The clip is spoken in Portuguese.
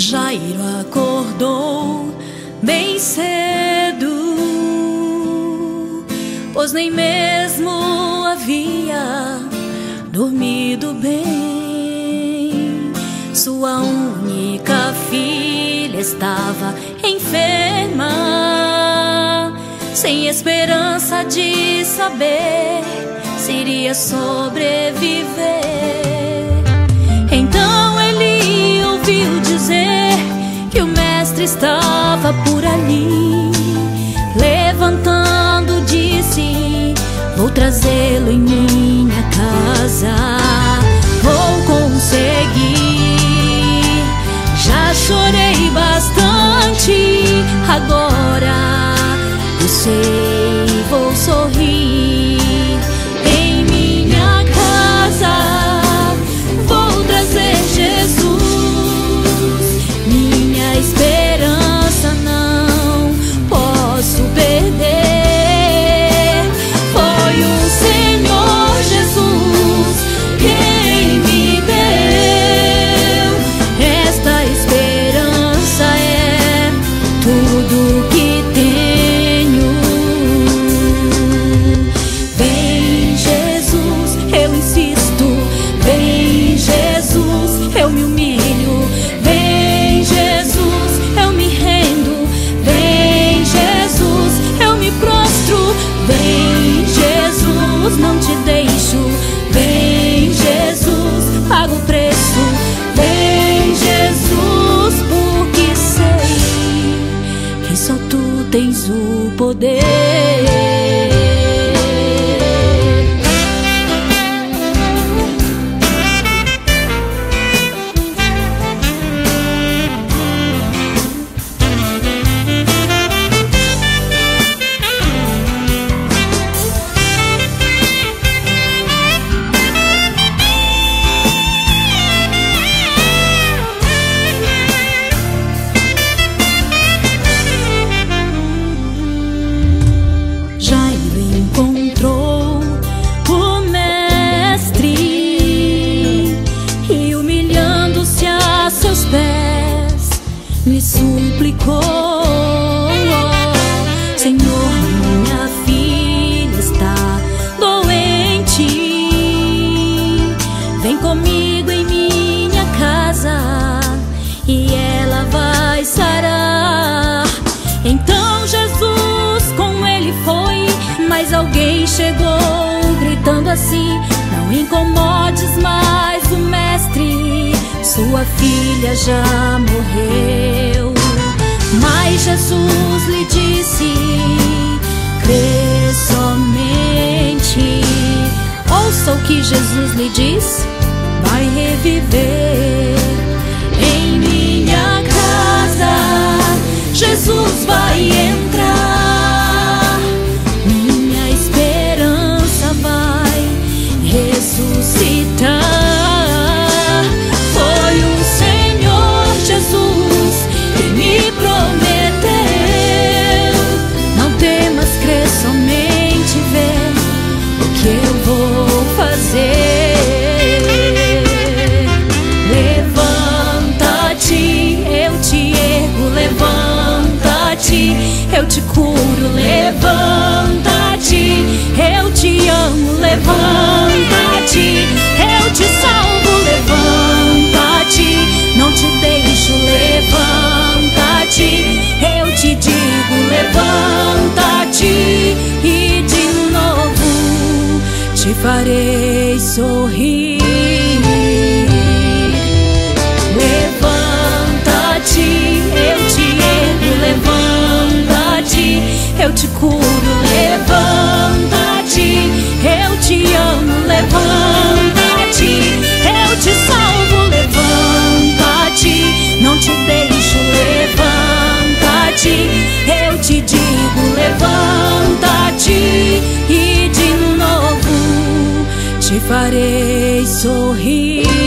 Jairo acordou bem cedo, pois nem mesmo havia dormido bem. Sua única filha estava enferma, sem esperança de saber se iria sobreviver. Por ali, levantando disse: Vou trazê-lo em minha casa, tu tens o poder. Lhe suplicou: Senhor, minha filha está doente. Vem comigo em minha casa e ela vai sarar. Então Jesus com ele foi, mas alguém chegou gritando assim: Não incomodes mais o mestre, sua filha já morreu. Jesus lhe disse: Crê somente. Ouça o que Jesus lhe diz: Vai reviver farei sorrir. Levanta-te, eu te ergo, levanta-te, eu te curo, te farei sorrir.